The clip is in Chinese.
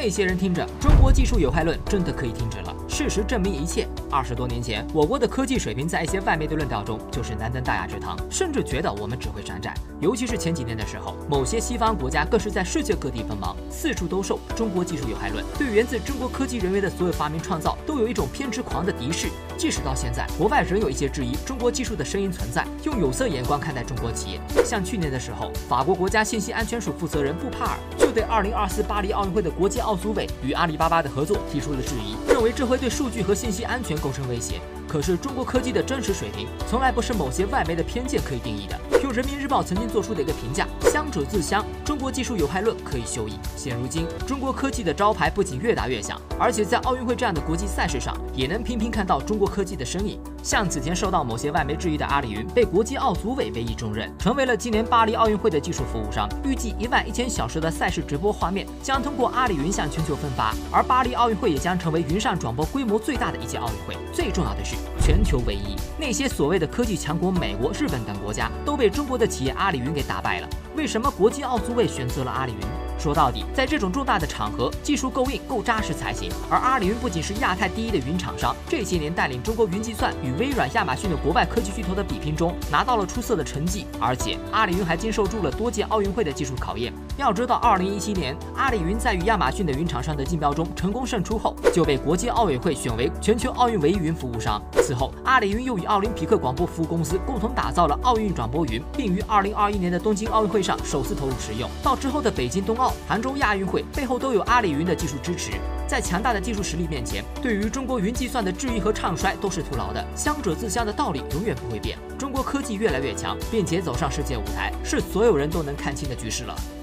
那些人听着中国技术有害论，真的可以停止了。事实证明一切。二十多年前，我国的科技水平在一些外媒的论调中就是难登大雅之堂，甚至觉得我们只会山寨。尤其是前几年的时候，某些西方国家更是在世界各地锋芒，四处兜售中国技术有害论，对源自中国科技人员的所有发明创造都有一种偏执狂的敌视。即使到现在，国外仍有一些质疑中国技术的声音存在，用有色眼光看待中国企业。像去年的时候，法国国家信息安全署负责人布帕尔就对2024巴黎奥运会的国际奥组委与阿里巴巴的合作提出了质疑，认为这会对数据和信息安全构成威胁。可是中国科技的真实水平，从来不是某些外媒的偏见可以定义的。用人民日报曾经做出的一个评价：香者自香，中国技术有害论可以休矣。现如今，中国科技的招牌不仅越打越响，而且在奥运会这样的国际赛事上，也能频频看到中国科技的身影。像此前受到某些外媒质疑的阿里云，被国际奥组委委以重任，成为了今年巴黎奥运会的技术服务商。预计一万一千小时的赛事直播画面将通过阿里云向全球分发，而巴黎奥运会也将成为云上转播规模最大的一届奥运会。最重要的是。全球唯一，那些所谓的科技强国美国、日本等国家都被中国的企业阿里云给打败了。为什么国际奥组委选择了阿里云？说到底，在这种重大的场合，技术够硬、够扎实才行。而阿里云不仅是亚太第一的云厂商，这些年带领中国云计算与微软、亚马逊的国外科技巨头的比拼中，拿到了出色的成绩。而且，阿里云还经受住了多届奥运会的技术考验。要知道，二零一七年，阿里云在与亚马逊的云厂商的竞标中成功胜出后，就被国际奥委会选为全球奥运唯一云服务商。此后，阿里云又与奥林匹克广播服务公司共同打造了奥运转播云，并于二零二一年的东京奥运会上首次投入使用。到之后的北京冬奥、杭州亚运会，背后都有阿里云的技术支持。在强大的技术实力面前，对于中国云计算的质疑和唱衰都是徒劳的。香者自香的道理永远不会变。中国科技越来越强，并且走上世界舞台，是所有人都能看清的局势了。